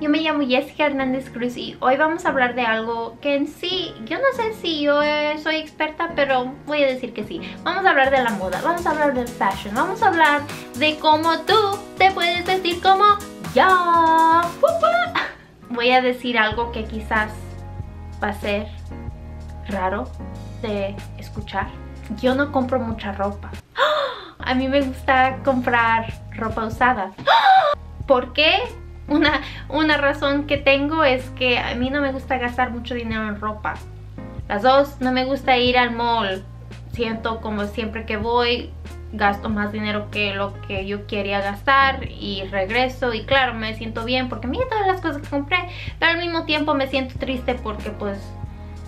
llamo Jessica Hernández Cruz y hoy vamos a hablar de algo que en sí, yo no sé si yo eh, soy experta, pero voy a decir que sí. Vamos a hablar de la moda, vamos a hablar del fashion, vamos a hablar de cómo tú te puedes vestir como yo. Voy a decir algo que quizás va a ser raro de escuchar. Yo no compro mucha ropa. A mí me gusta comprar ropa usada. ¿Por qué? Una, una razón que tengo es que a mí no me gusta gastar mucho dinero en ropa. Las dos, no me gusta ir al mall. Siento como siempre que voy gasto más dinero que lo que yo quería gastar y regreso y claro me siento bien porque mira todas las cosas que compré pero al mismo tiempo me siento triste porque pues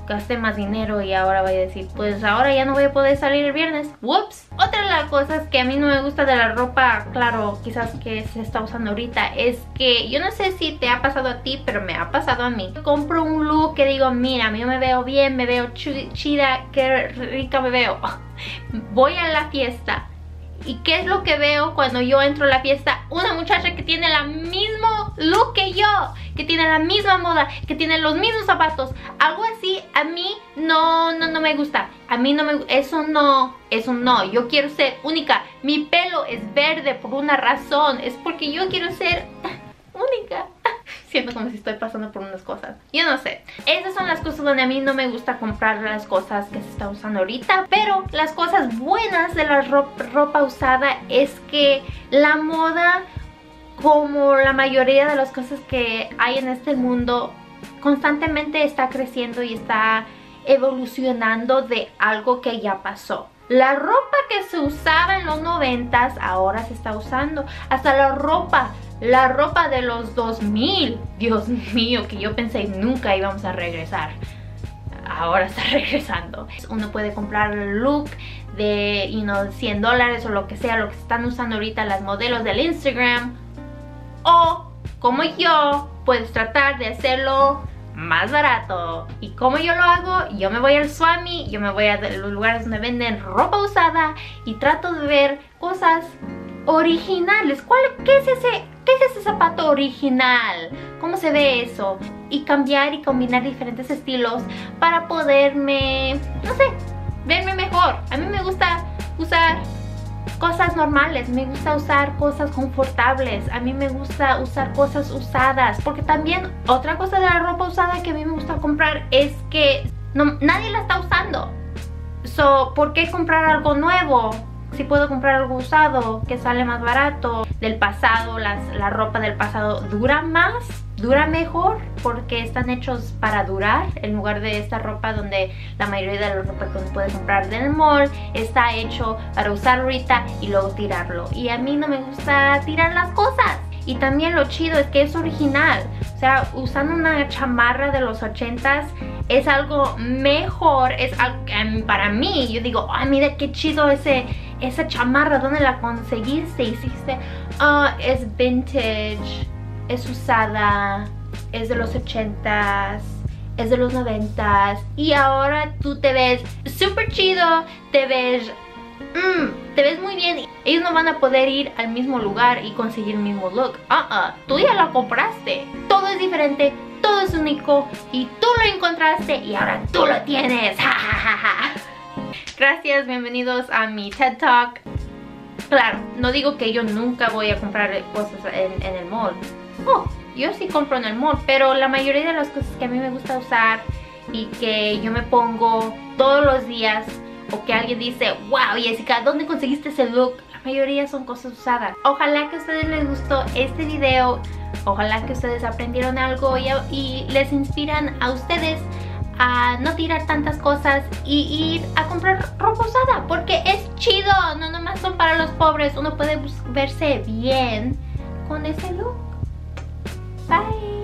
gasté más dinero y ahora voy a decir, pues ahora ya no voy a poder salir el viernes. Whoops. Otra de las cosas que a mí no me gusta de la ropa, claro, quizás que se está usando ahorita, es que yo no sé si te ha pasado a ti, pero me ha pasado a mí. Compro un look que digo, mira, yo me veo bien, me veo chida, qué rica me veo. Voy a la fiesta ¿Y qué es lo que veo cuando yo entro a la fiesta? Una muchacha que tiene el mismo look que yo, que tiene la misma moda, que tiene los mismos zapatos. Algo así a mí no, no, no me gusta. A mí no me eso no, eso no. Yo quiero ser única. Mi pelo es verde por una razón. Es porque yo quiero ser única siento como si estoy pasando por unas cosas. Yo no sé. Esas son las cosas donde a mí no me gusta comprar las cosas que se está usando ahorita. Pero las cosas buenas de la ropa, usada es que la moda, como la mayoría de las cosas que hay en este mundo, constantemente está creciendo y está evolucionando de algo que ya pasó. La ropa que se usaba en los noventas ahora se está usando. Hasta la ropa la ropa de los 2000, Dios mío, que yo pensé nunca íbamos a regresar. Ahora está regresando. Uno puede comprar el look de, you know, 100 dólares o lo que sea, lo que están usando ahorita las modelos del Instagram. O, como yo, puedes tratar de hacerlo más barato. ¿Y como yo lo hago? Yo me voy al Swami, yo me voy a los lugares donde venden ropa usada y trato de ver cosas originales. ¿Cuál, ¿Qué es ese ¿Qué es ese zapato original? ¿Cómo se ve eso? Y cambiar y combinar diferentes estilos para poderme, no sé, verme mejor. A mí me gusta usar cosas normales, me gusta usar cosas confortables, a mí me gusta usar cosas usadas, porque también otra cosa de la ropa usada que a mí me gusta comprar es que no, nadie la está usando. So, ¿por qué comprar algo nuevo? Si puedo comprar algo usado que sale más barato del pasado, las, la ropa del pasado dura más, dura mejor porque están hechos para durar en lugar de esta ropa donde la mayoría de la ropa que uno puede comprar del mall está hecho para usar ahorita y luego tirarlo. Y a mí no me gusta tirar las cosas. Y también lo chido es que es original. O sea, usando una chamarra de los 80s es algo mejor. Es algo, para mí, yo digo, ay, mira qué chido ese, esa chamarra. ¿Dónde la conseguiste? Hiciste, oh, es vintage, es usada, es de los 80s es de los 90s y ahora tú te ves súper chido, te ves mmm, te ves muy bien. Ellos no van a poder ir al mismo lugar y conseguir el mismo look. Ah, ah, tú ya lo compraste. Todo es diferente, todo es único y tú lo encontraste y ahora tú lo tienes. Gracias, bienvenidos a mi TED Talk. Claro, no digo que yo nunca voy a comprar cosas en, el mall. Oh, yo sí compro en el mall, pero la mayoría de las cosas que a mí me gusta usar y que yo me pongo todos los días o que alguien dice, wow Jessica, ¿dónde conseguiste ese look? La mayoría son cosas usadas. Ojalá que a ustedes les gustó este video, ojalá que ustedes aprendieron algo y, les inspiran a ustedes a no tirar tantas cosas y ir a comprar ropa usada porque es chido, no nomás son para los pobres, uno puede verse bien con ese look. Bye.